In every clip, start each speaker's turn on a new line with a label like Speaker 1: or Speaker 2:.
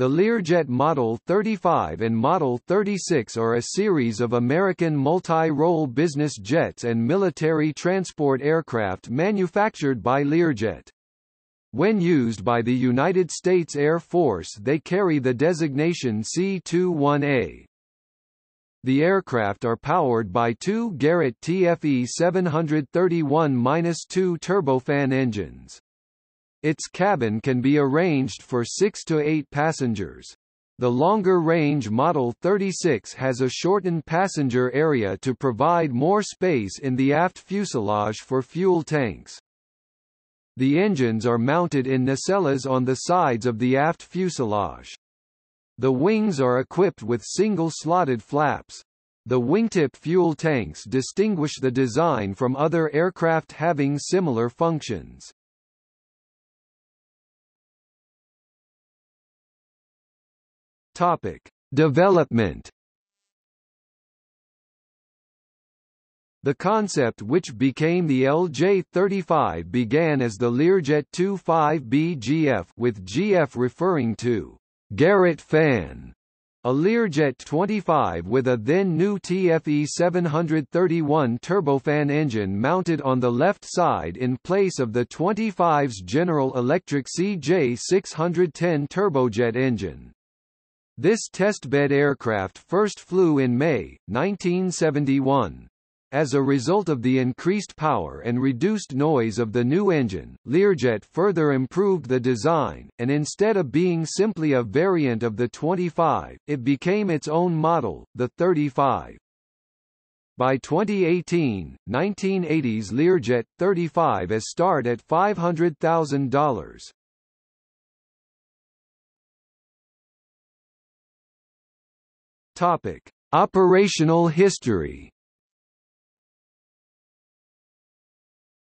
Speaker 1: The Learjet Model 35 and Model 36 are a series of American multi-role business jets and military transport aircraft manufactured by Learjet. When used by the United States Air Force they carry the designation C-21A. The aircraft are powered by two Garrett TFE 731-2 turbofan engines. Its cabin can be arranged for 6 to 8 passengers. The longer-range Model 36 has a shortened passenger area to provide more space in the aft fuselage for fuel tanks. The engines are mounted in nacelles on the sides of the aft fuselage. The wings are equipped with single-slotted flaps. The wingtip fuel tanks distinguish the design from other aircraft having similar functions. Topic: Development. The concept which became the LJ-35 began as the Learjet 25B with GF referring to Garrett fan, a Learjet 25 with a then new TFE 731 turbofan engine mounted on the left side in place of the 25's General Electric CJ610 turbojet engine. This testbed aircraft first flew in May, 1971. As a result of the increased power and reduced noise of the new engine, Learjet further improved the design, and instead of being simply a variant of the 25, it became its own model, the 35. By 2018, 1980s Learjet 35 is start at $500,000. Topic: Operational history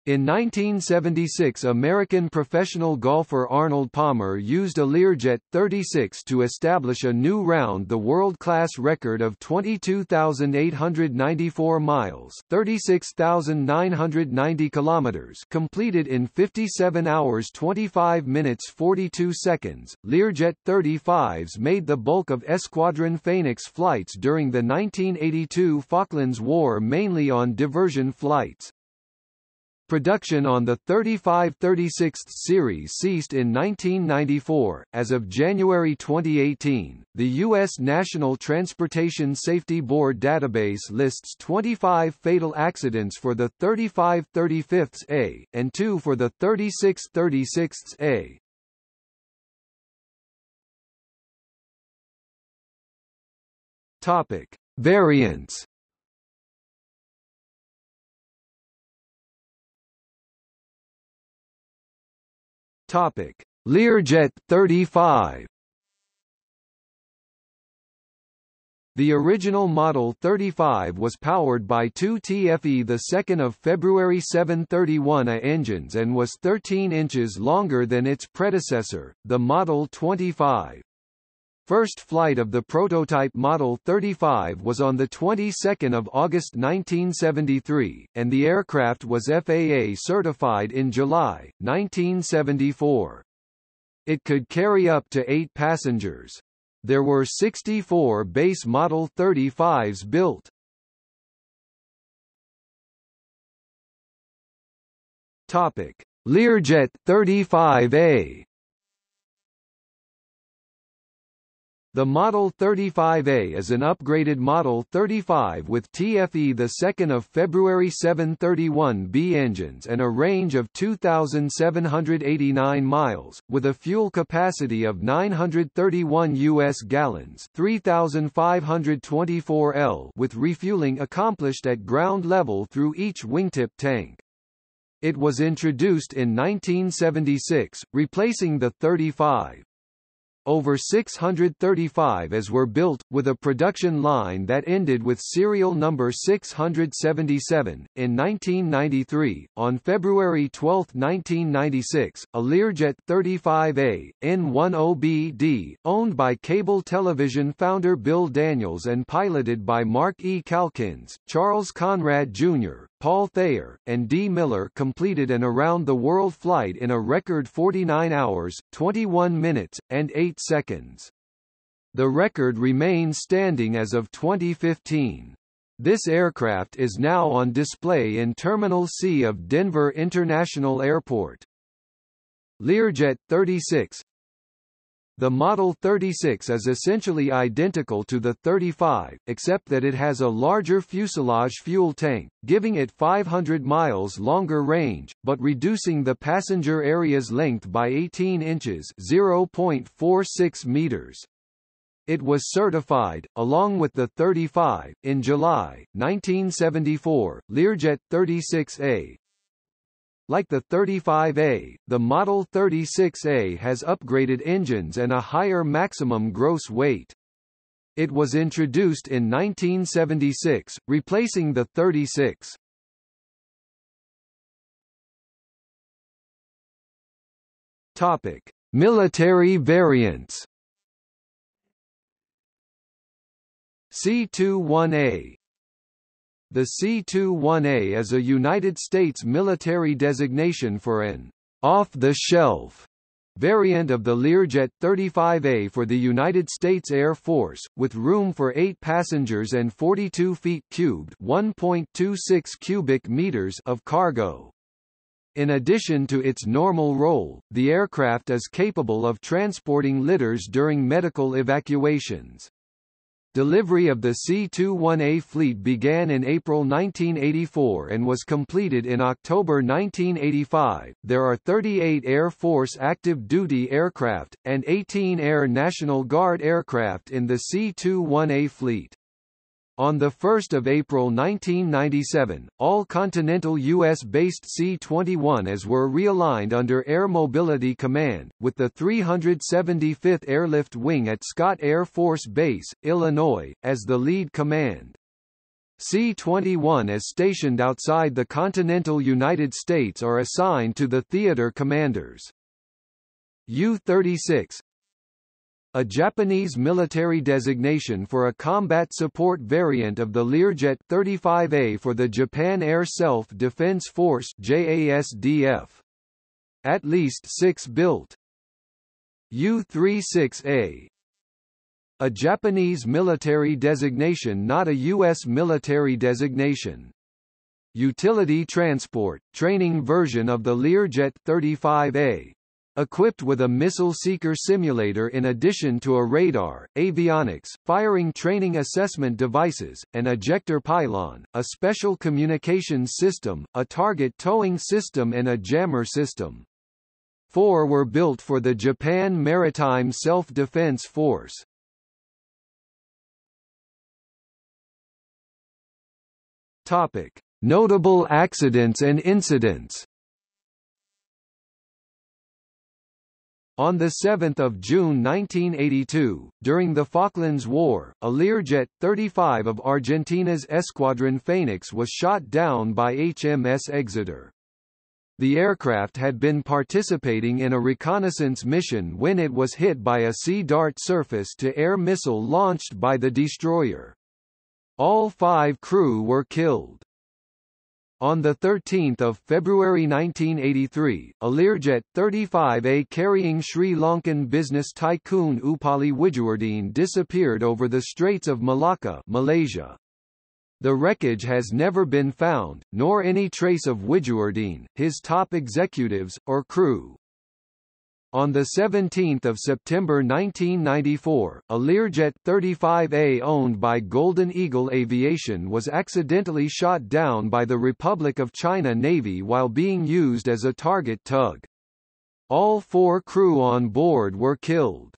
Speaker 1: In 1976 American professional golfer Arnold Palmer used a Learjet 36 to establish a new round-the-world class record of 22,894 miles 36,990 kilometers completed in 57 hours 25 minutes 42 seconds. Learjet 35s made the bulk of Escuadron Phoenix flights during the 1982 Falklands War mainly on diversion flights. Production on the 35-36 series ceased in 1994. As of January 2018, the U.S. National Transportation Safety Board database lists 25 fatal accidents for the 35-35A, and 2 for the 36-36A. Topic. Variants Topic: Learjet 35. The original Model 35 was powered by two TFE 2 February 731A engines and was 13 inches longer than its predecessor, the Model 25. First flight of the prototype Model 35 was on the 22nd of August 1973, and the aircraft was FAA certified in July, 1974. It could carry up to eight passengers. There were 64 base Model 35s built. Topic: Learjet 35A The Model 35A is an upgraded Model 35 with TFE 2 February 731B engines and a range of 2,789 miles, with a fuel capacity of 931 U.S. gallons 3,524 L with refueling accomplished at ground level through each wingtip tank. It was introduced in 1976, replacing the 35. Over 635 as were built, with a production line that ended with serial number 677. In 1993, on February 12, 1996, a Learjet 35A, N10BD, owned by cable television founder Bill Daniels and piloted by Mark E. Calkins, Charles Conrad Jr., Paul Thayer, and D. Miller completed an around-the-world flight in a record 49 hours, 21 minutes, and 8 8 seconds. The record remains standing as of 2015. This aircraft is now on display in Terminal C of Denver International Airport. Learjet 36 The Model 36 is essentially identical to the 35, except that it has a larger fuselage fuel tank, giving it 500 miles longer range, but reducing the passenger area's length by 18 inches 0.46 meters. It was certified, along with the 35, in July, 1974, Learjet 36A. Like the 35A, the Model 36A has upgraded engines and a higher maximum gross weight. It was introduced in 1976, replacing the 36. Topic: Military variants. C-21A The C-21A is a United States military designation for an off-the-shelf variant of the Learjet 35A for the United States Air Force, with room for 8 passengers and 42 feet cubed 1.26 cubic meters of cargo. In addition to its normal role, the aircraft is capable of transporting litters during medical evacuations. Delivery of the C-21A fleet began in April 1984 and was completed in October 1985. There are 38 Air Force active duty aircraft, and 18 Air National Guard aircraft in the C-21A fleet. On 1 April 1997, all continental U.S.-based C-21As were realigned under Air Mobility Command, with the 375th Airlift Wing at Scott Air Force Base, Illinois, as the lead command. C-21 as stationed outside the continental United States are assigned to the theater commanders. U-36, a Japanese military designation for a combat support variant of the Learjet 35A for the Japan Air Self-Defense Force JASDF. At least six built. U-36A A Japanese military designation not a U.S. military designation. Utility transport, training version of the Learjet 35A, Equipped with a missile seeker simulator in addition to a radar, avionics, firing training assessment devices, an ejector pylon, a special communications system, a target towing system and a jammer system. Four were built for the Japan Maritime Self-Defense Force. Topic. Notable accidents and incidents On 7 June 1982, during the Falklands War, a Learjet 35 of Argentina's Escuadron Phoenix was shot down by HMS Exeter. The aircraft had been participating in a reconnaissance mission when it was hit by a Sea Dart surface-to-air missile launched by the destroyer. All five crew were killed. On 13 February 1983, a Learjet 35A carrying Sri Lankan business tycoon Upali Wijewardene disappeared over the Straits of Malacca Malaysia. The wreckage has never been found, nor any trace of Wijewardene, his top executives, or crew. On 17 September 1994, a Learjet 35A owned by Golden Eagle Aviation was accidentally shot down by the Republic of China Navy while being used as a target tug. All four crew on board were killed.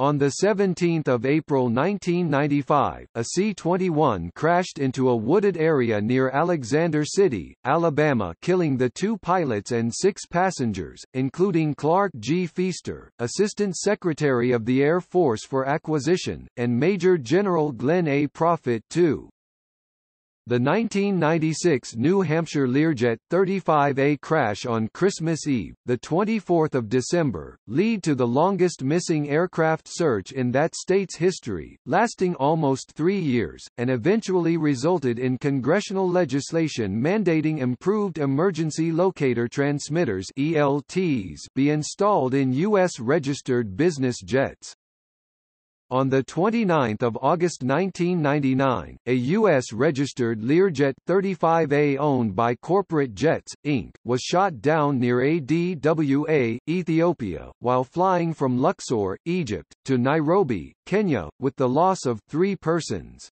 Speaker 1: On 17 April 1995, a C-21 crashed into a wooded area near Alexander City, Alabama killing the two pilots and six passengers, including Clark G. Feaster, Assistant Secretary of the Air Force for Acquisition, and Major General Glenn A. Proffitt II. The 1996 New Hampshire Learjet 35A crash on Christmas Eve, the 24th of December, lead to the longest missing aircraft search in that state's history, lasting almost 3 years, and eventually resulted in congressional legislation mandating improved emergency locator transmitters ELTs be installed in US registered business jets. On 29 August 1999, a U.S.-registered Learjet 35A owned by Corporate Jets, Inc., was shot down near ADWA, Ethiopia, while flying from Luxor, Egypt, to Nairobi, Kenya, with the loss of three persons.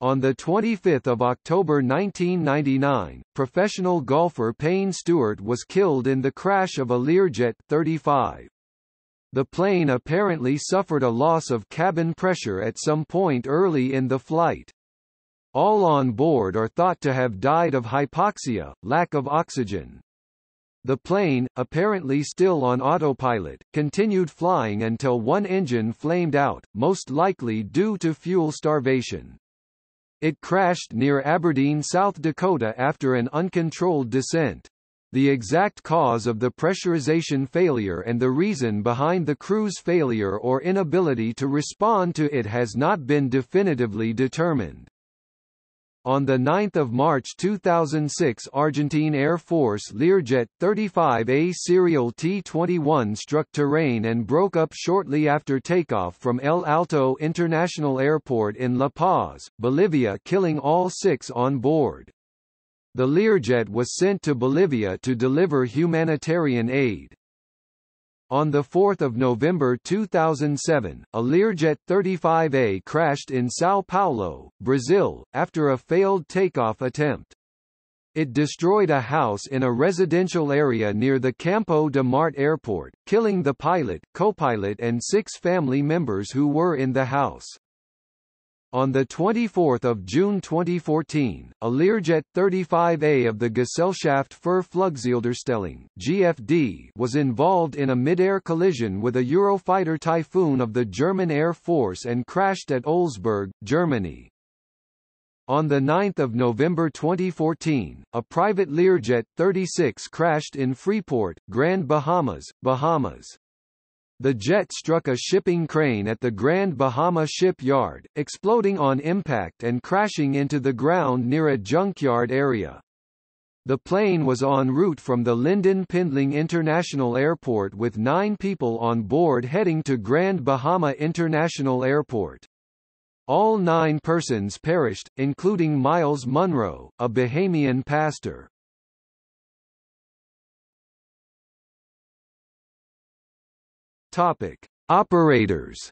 Speaker 1: On 25 October 1999, professional golfer Payne Stewart was killed in the crash of a Learjet 35. The plane apparently suffered a loss of cabin pressure at some point early in the flight. All on board are thought to have died of hypoxia, lack of oxygen. The plane, apparently still on autopilot, continued flying until one engine flamed out, most likely due to fuel starvation. It crashed near Aberdeen, South Dakota after an uncontrolled descent. The exact cause of the pressurization failure and the reason behind the crew's failure or inability to respond to it has not been definitively determined. On 9 March 2006 Argentine Air Force Learjet 35A serial T-21 struck terrain and broke up shortly after takeoff from El Alto International Airport in La Paz, Bolivia killing all six on board. The Learjet was sent to Bolivia to deliver humanitarian aid. On 4 November 2007, a Learjet 35A crashed in São Paulo, Brazil, after a failed takeoff attempt. It destroyed a house in a residential area near the Campo de Marte airport, killing the pilot, co-pilot and six family members who were in the house. On 24 June 2014, a Learjet 35A of the Gesellschaft für Flugzieldarstellung GFD was involved in a mid-air collision with a Eurofighter Typhoon of the German Air Force and crashed at Olsberg, Germany. On 9 November 2014, a private Learjet 36 crashed in Freeport, Grand Bahamas, Bahamas. The jet struck a shipping crane at the Grand Bahama shipyard, exploding on impact and crashing into the ground near a junkyard area. The plane was en route from the Lynden Pindling International Airport with nine people on board heading to Grand Bahama International Airport. All nine persons perished, including Myles Munroe, a Bahamian pastor. Topic: Operators.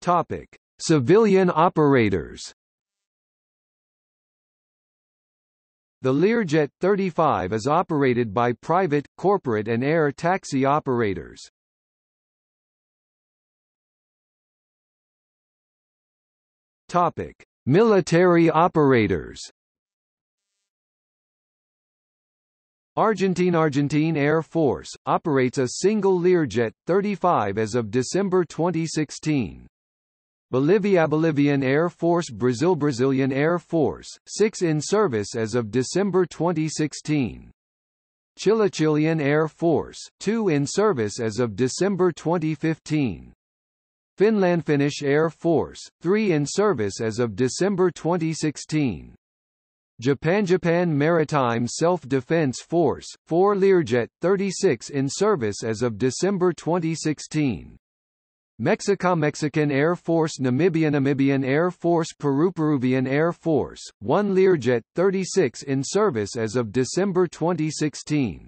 Speaker 1: Topic: Civilian operators. The Learjet 35 is operated by private, corporate and air taxi operators. Topic: Military operators. Argentine Argentine Air Force, operates a single Learjet 35 as of December 2016. Bolivia Bolivian Air Force Brazil Brazilian Air Force, 6 in service as of December 2016. Chile Chilean Air Force, 2 in service as of December 2015. Finland Finnish Air Force, 3 in service as of December 2016. Japan Japan Maritime Self-Defense Force, 4 Learjet 36 in service as of December 2016. Mexico Mexican Air Force Namibia Namibian Air Force Peru Peruvian Air Force, 1 Learjet 36 in service as of December 2016.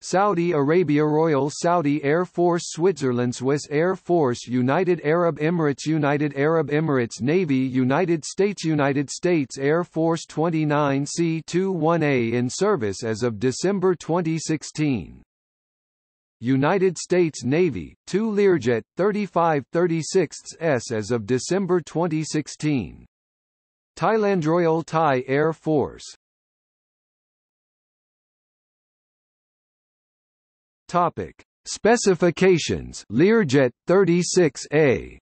Speaker 1: Saudi Arabia Royal Saudi Air Force Switzerland Swiss Air Force United Arab Emirates United Arab Emirates Navy United States United States Air Force 29 C-21A in service as of December 2016. United States Navy, 2 Learjet 35-36s as of December 2016. Thailand Royal Thai Air Force Topic: Specifications. Learjet 36A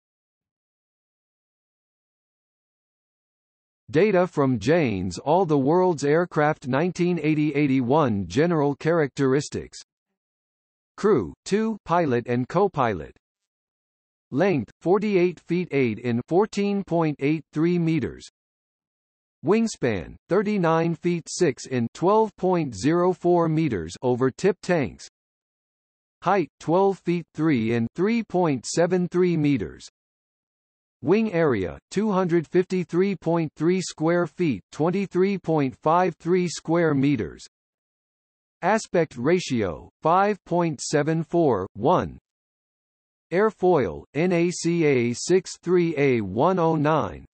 Speaker 1: Data from Jane's All the World's Aircraft 1980-81 General Characteristics. Crew 2 pilot and co-pilot. Length 48 feet 8 in 14.83 meters. Wingspan 39 feet 6 in 12.04 meters over tip tanks Height 12 feet 3 in 3.73 meters. Wing area 253.3 square feet 23.53 square meters. Aspect ratio 5.74 1 Airfoil NACA 63A109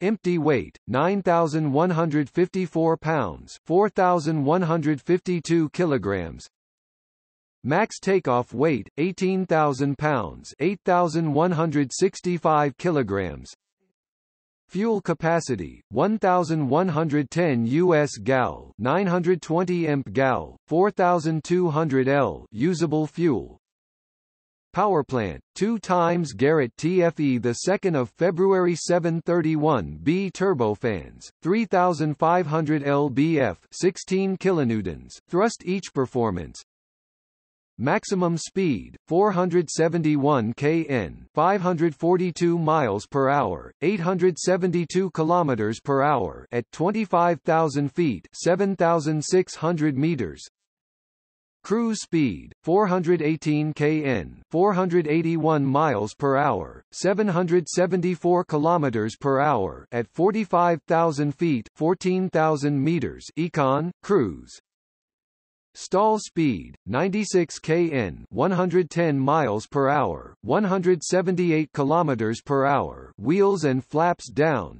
Speaker 1: Empty weight 9154 pounds 4152 kilograms Max takeoff weight 18,000 pounds 8,165 kilograms. Fuel capacity 1110 US gal 920 imp gal 4200 L usable fuel. Power plant, 2 times Garrett TFE the 2nd of February 731 B turbofans, 3500 lbf 16 kilonewtons, thrust each performance, Maximum speed 471 kn, 542 miles per hour, 872 kilometers per hour at 25,000 feet, 7,600 meters. Cruise speed 418 kn, 481 miles per hour, 774 kilometers per hour at 45,000 feet, 14,000 meters. Econ cruise Stall speed 96 kn 110 miles per hour 178 kilometers per hour wheels and flaps down.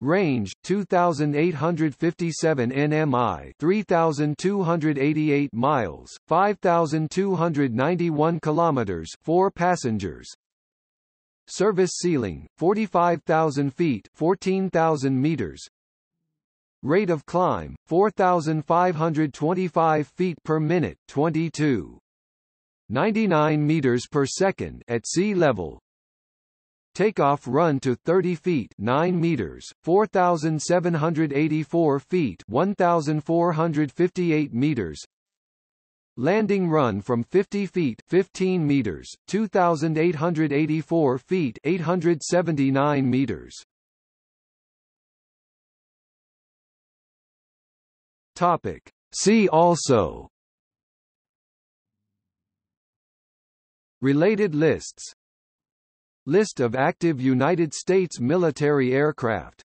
Speaker 1: Range 2857 nmi 3288 miles 5291 kilometers 4 passengers. Service ceiling 45000 feet 14000 meters Rate of climb 4525 feet per minute 22 99 meters per second at sea level. Takeoff run to 30 feet 9 meters, 4,784 feet 1,458 meters. Landing run from 50 feet 15 meters, 2,884 feet 879 meters Topic. See also. Related lists. List of active United States military aircraft